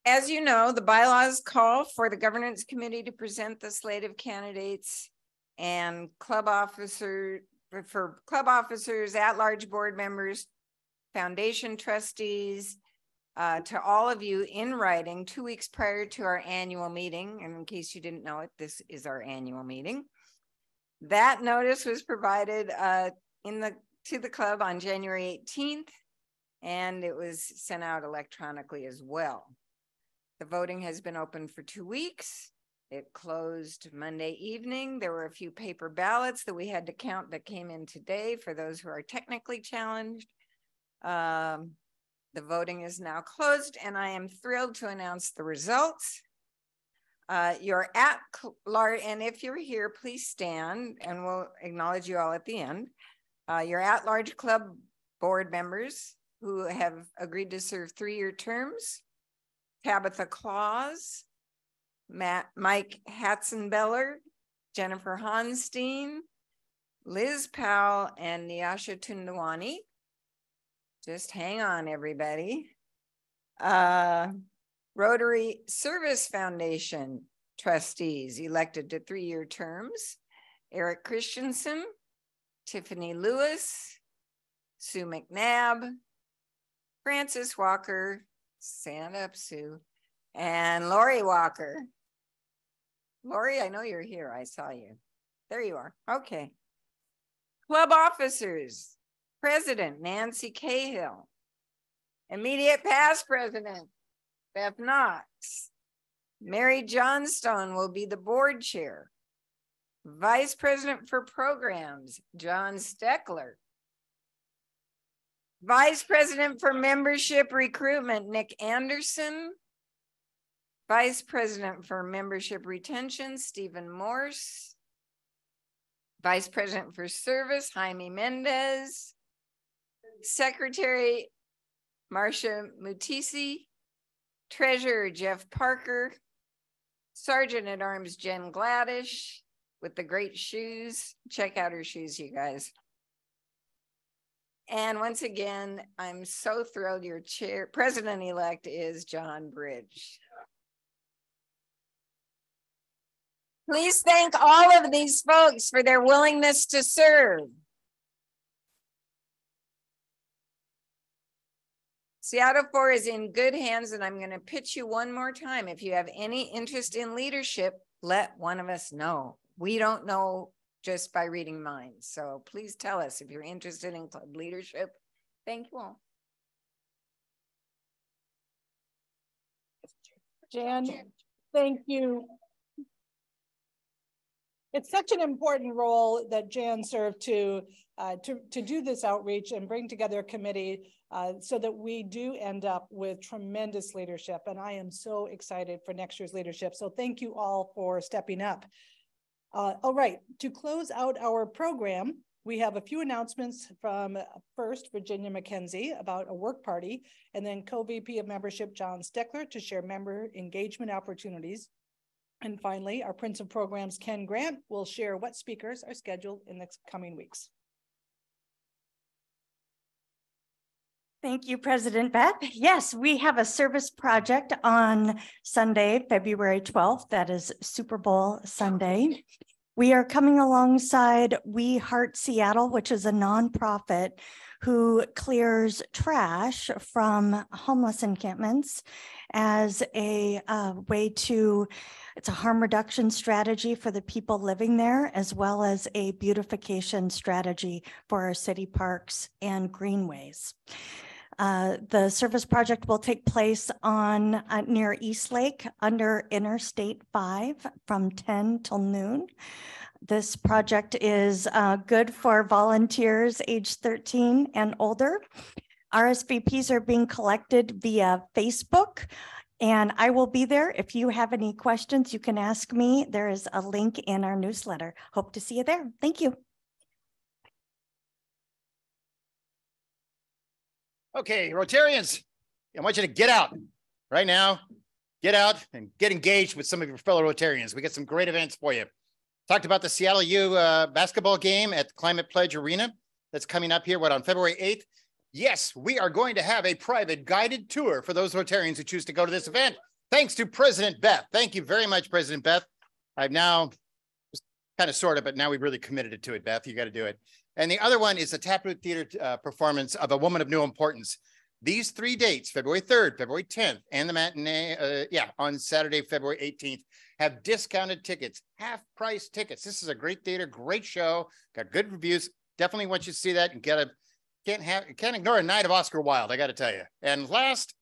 As you know, the bylaws call for the governance committee to present the slate of candidates and club officer for club officers, at-large board members, foundation trustees, uh, to all of you in writing two weeks prior to our annual meeting. And in case you didn't know it, this is our annual meeting. That notice was provided uh, in the to the club on January 18th, and it was sent out electronically as well. The voting has been open for two weeks. It closed Monday evening. There were a few paper ballots that we had to count that came in today for those who are technically challenged. Um, the voting is now closed, and I am thrilled to announce the results. Uh, you're at large, and if you're here, please stand and we'll acknowledge you all at the end. Uh, you're at large club board members who have agreed to serve three year terms Tabitha Claus, Matt, Mike Hatzenbeller, Jennifer Honstein, Liz Powell, and Nyasha Tundawani. Just hang on, everybody. Uh, Rotary Service Foundation trustees elected to three-year terms, Eric Christensen, Tiffany Lewis, Sue McNabb, Francis Walker, stand up, Sue, and Lori Walker. Lori, I know you're here. I saw you. There you are. Okay. Club officers, President Nancy Cahill, immediate past president Beth Knox. Mary Johnstone will be the board chair. Vice President for Programs, John Steckler. Vice President for Membership Recruitment, Nick Anderson. Vice President for Membership Retention, Stephen Morse. Vice President for Service, Jaime Mendez. Secretary, Marcia Mutisi. Treasurer Jeff Parker, Sergeant at Arms Jen Gladish with the great shoes. Check out her shoes, you guys. And once again, I'm so thrilled your chair, president-elect is John Bridge. Please thank all of these folks for their willingness to serve. Seattle 4 is in good hands, and I'm going to pitch you one more time. If you have any interest in leadership, let one of us know. We don't know just by reading minds. So please tell us if you're interested in club leadership. Thank you all. Jan, thank you. It's such an important role that Jan served to, uh, to, to do this outreach and bring together a committee uh, so that we do end up with tremendous leadership. And I am so excited for next year's leadership. So thank you all for stepping up. Uh, all right, to close out our program, we have a few announcements from first Virginia McKenzie about a work party, and then co-VP of membership John Steckler to share member engagement opportunities. And finally, our Prince of Programs Ken Grant will share what speakers are scheduled in the coming weeks. Thank you, President Beth. Yes, we have a service project on Sunday, February 12th. That is Super Bowl Sunday. We are coming alongside We Heart Seattle, which is a nonprofit who clears trash from homeless encampments as a uh, way to, it's a harm reduction strategy for the people living there, as well as a beautification strategy for our city parks and greenways. Uh, the service project will take place on uh, near East Lake under Interstate 5 from 10 till noon. This project is uh, good for volunteers age 13 and older. RSVPs are being collected via Facebook and I will be there. If you have any questions, you can ask me. There is a link in our newsletter. Hope to see you there. Thank you. Okay, Rotarians, I want you to get out right now. Get out and get engaged with some of your fellow Rotarians. We got some great events for you. Talked about the Seattle U uh, basketball game at Climate Pledge Arena that's coming up here, what, on February 8th? Yes, we are going to have a private guided tour for those Rotarians who choose to go to this event. Thanks to President Beth. Thank you very much, President Beth. I've now kind of sort of, but now we've really committed to it, Beth. You got to do it. And the other one is a Taproot Theater uh, performance of A Woman of No Importance. These three dates, February 3rd, February 10th, and the matinee, uh, yeah, on Saturday, February 18th, have discounted tickets, half price tickets. This is a great theater, great show, got good reviews. Definitely want you to see that and get a, can't have, can't ignore a night of Oscar Wilde, I got to tell you. And last,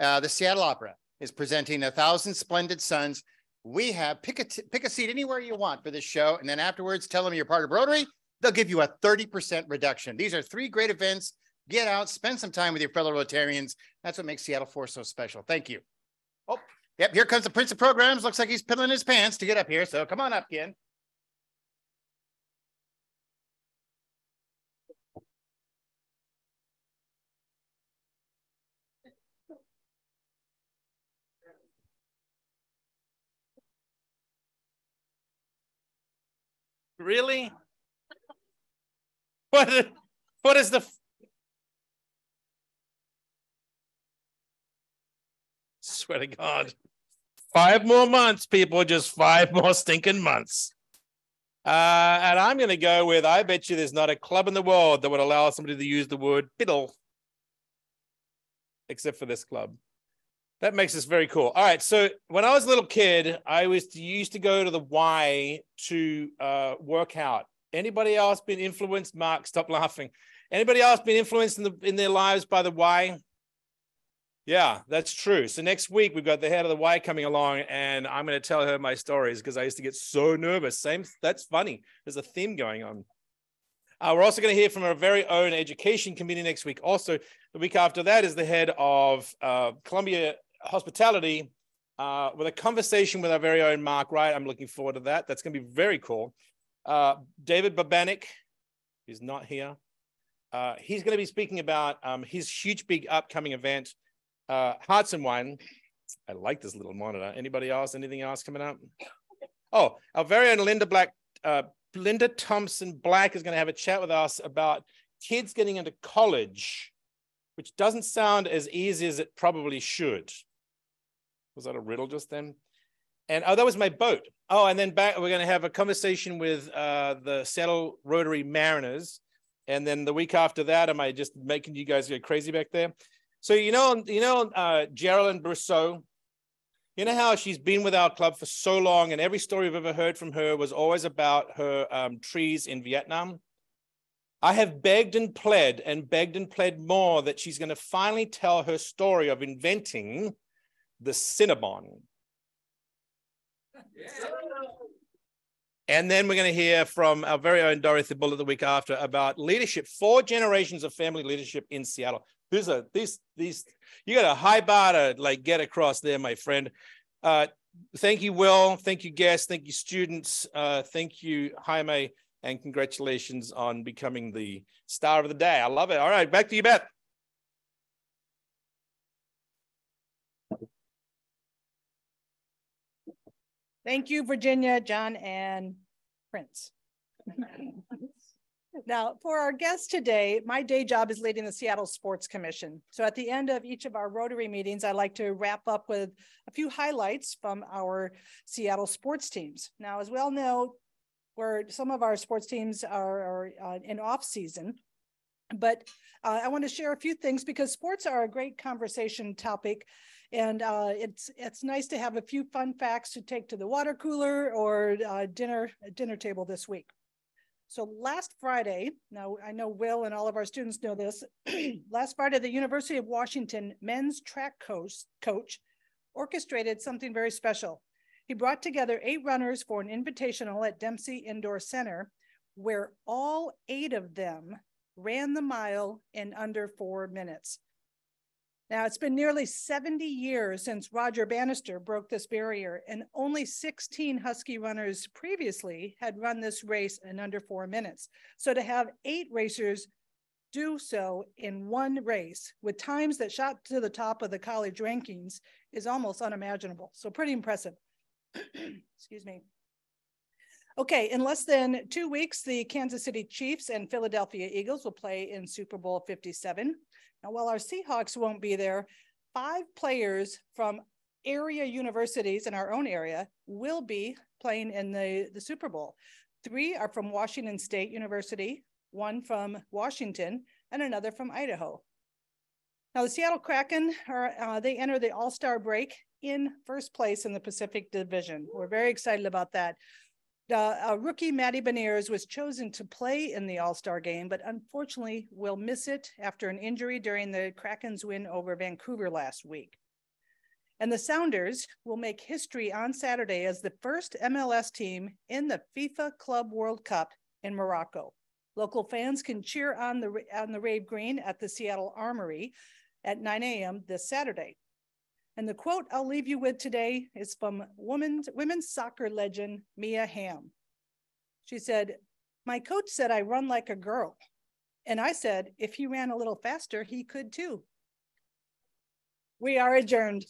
uh, the Seattle Opera is presenting A Thousand Splendid Suns. We have, pick a, pick a seat anywhere you want for this show. And then afterwards, tell them you're part of Rotary they'll give you a 30% reduction. These are three great events. Get out, spend some time with your fellow Rotarians. That's what makes Seattle 4 so special. Thank you. Oh, yep, here comes the Prince of Programs. Looks like he's piddling his pants to get up here. So come on up, Ken. Really? What, what is the? Swear to God. Five more months, people, just five more stinking months. Uh, and I'm going to go with I bet you there's not a club in the world that would allow somebody to use the word fiddle, except for this club. That makes this very cool. All right. So when I was a little kid, I was used to go to the Y to uh, work out Anybody else been influenced? Mark, stop laughing. Anybody else been influenced in, the, in their lives by the Y? Yeah, that's true. So next week we've got the head of the Y coming along, and I'm going to tell her my stories because I used to get so nervous. Same, that's funny. There's a theme going on. Uh, we're also going to hear from our very own education committee next week. Also, the week after that is the head of uh, Columbia Hospitality uh, with a conversation with our very own Mark Wright. I'm looking forward to that. That's going to be very cool. Uh, David Babanik is not here. Uh, he's going to be speaking about um, his huge, big upcoming event, uh, Hearts and Wine. I like this little monitor. Anybody else? Anything else coming up? Oh, our very own Linda Black, uh, Linda Thompson Black is going to have a chat with us about kids getting into college, which doesn't sound as easy as it probably should. Was that a riddle just then? And oh, that was my boat. Oh, and then back, we're going to have a conversation with uh, the Seattle Rotary Mariners. And then the week after that, am I just making you guys go crazy back there? So you know, you know, uh, Geraldine Brousseau. You know how she's been with our club for so long, and every story I've ever heard from her was always about her um, trees in Vietnam. I have begged and pled and begged and pled more that she's going to finally tell her story of inventing the Cinnabon. And then we're going to hear from our very own Dorothy Bullitt the week after about leadership, four generations of family leadership in Seattle. These are these these you got a high bar to like get across there, my friend. Uh, thank you, Will. Thank you, guests. Thank you, students. Uh, thank you, Jaime, and congratulations on becoming the star of the day. I love it. All right, back to you, Beth. Thank you, Virginia, John, and Prince. Now, for our guest today, my day job is leading the Seattle Sports Commission. So at the end of each of our Rotary meetings, I like to wrap up with a few highlights from our Seattle sports teams. Now, as we all know, where some of our sports teams are, are uh, in off season, but uh, I want to share a few things because sports are a great conversation topic and uh, it's it's nice to have a few fun facts to take to the water cooler or uh, dinner dinner table this week. So last Friday, now I know Will and all of our students know this. last Friday, the University of Washington men's track coach, coach orchestrated something very special. He brought together eight runners for an invitational at Dempsey Indoor Center, where all eight of them ran the mile in under four minutes. Now, it's been nearly 70 years since Roger Bannister broke this barrier, and only 16 Husky runners previously had run this race in under four minutes. So to have eight racers do so in one race with times that shot to the top of the college rankings is almost unimaginable. So pretty impressive. Excuse me. Okay, in less than two weeks, the Kansas City Chiefs and Philadelphia Eagles will play in Super Bowl 57. Now, while our Seahawks won't be there, five players from area universities in our own area will be playing in the, the Super Bowl. Three are from Washington State University, one from Washington, and another from Idaho. Now, the Seattle Kraken are uh, they enter the All Star break in first place in the Pacific Division. We're very excited about that. Uh, rookie Matty Beniers was chosen to play in the All-Star game, but unfortunately will miss it after an injury during the Kraken's win over Vancouver last week. And the Sounders will make history on Saturday as the first MLS team in the FIFA Club World Cup in Morocco. Local fans can cheer on the on the Rave Green at the Seattle Armory at 9 a.m. this Saturday. And the quote I'll leave you with today is from women's, women's soccer legend Mia Hamm. She said, My coach said I run like a girl. And I said, if he ran a little faster, he could too. We are adjourned.